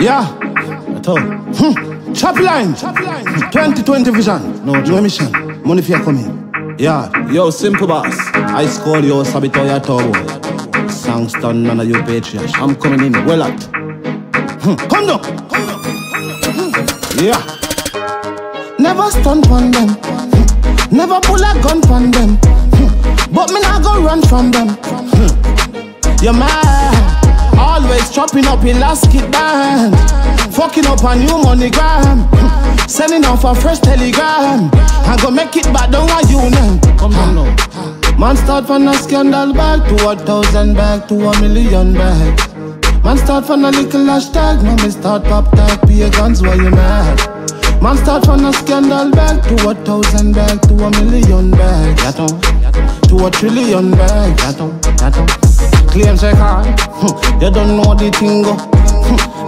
Yeah. At all. Hmm. Chop line. 2020 vision. No, no mission. Money for coming. Yeah. Yo, Simpleboss. I score yo, sabito ya turbo. Songs done, none of you patriot. I'm coming in well out. Hmm. Come down. Hmm. Yeah. Never stunt on them. Hmm. Never pull a gun on them. Hmm. But me not go run from them. Hmm. You mad? Always chopping up elastic band. Fucking up a new MoneyGram. Sending off a fresh telegram. I go make it back down you union. Come down now. Man start from a scandal back to a thousand back to a million back. Man start from a little hashtag, now me start pop tag, pagans, why you mad? Man start from a scandal back to a thousand back to a million back. To a trillion back. Claims record, hmm. you don't know the thing go.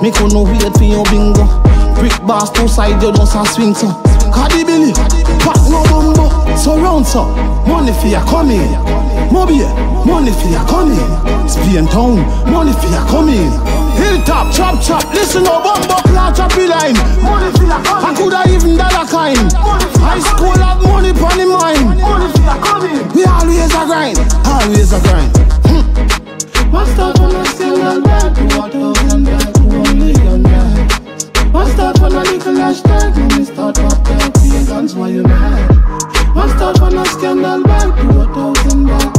Me could no wait for your bingo. Brick bars two side, you just a swing so. Cardi Billy, pack no bumbo. So round so, money for ya come in. Mobi, money for ya come in. Spain town, money for ya come in. Hilltop, chop chop, listen no bumbo clap choppy line. Money for ya come in. I coulda even dollar kind. High school have money pon the mind. Money for ya come in. We always a grind, always a grind. Must start on a back to a thousand back to a million on a little hashtag, me start pop tag pagans, why you mad? Start on a scandal back a thousand back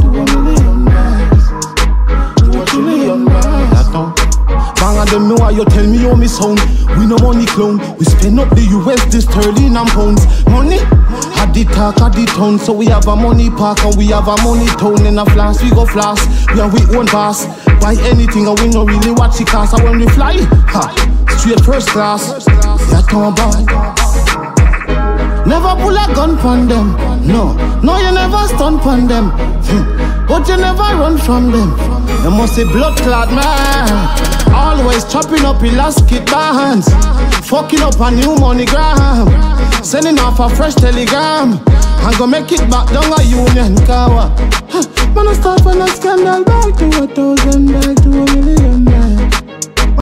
them know why you tell me how miss home. We no money clown. We spend up the US, this sterling and pounds. Money, at the talk at the town. So we have a money park and we have a money town. In a flash, we go flash. We are we own boss. Buy anything and we no really watch it cost. And when we fly, ha, straight first class. Yeah, turn back. Never pull a gun pon them. No, no, you never stun pon them. But you never run from them. You must say blood clot man. Always chopping up elastic bands. Fucking up a new MoneyGram. Sending off a fresh telegram. I'm gonna make it back down a union. Huh. Man, I start from a scandal back to a thousand, million.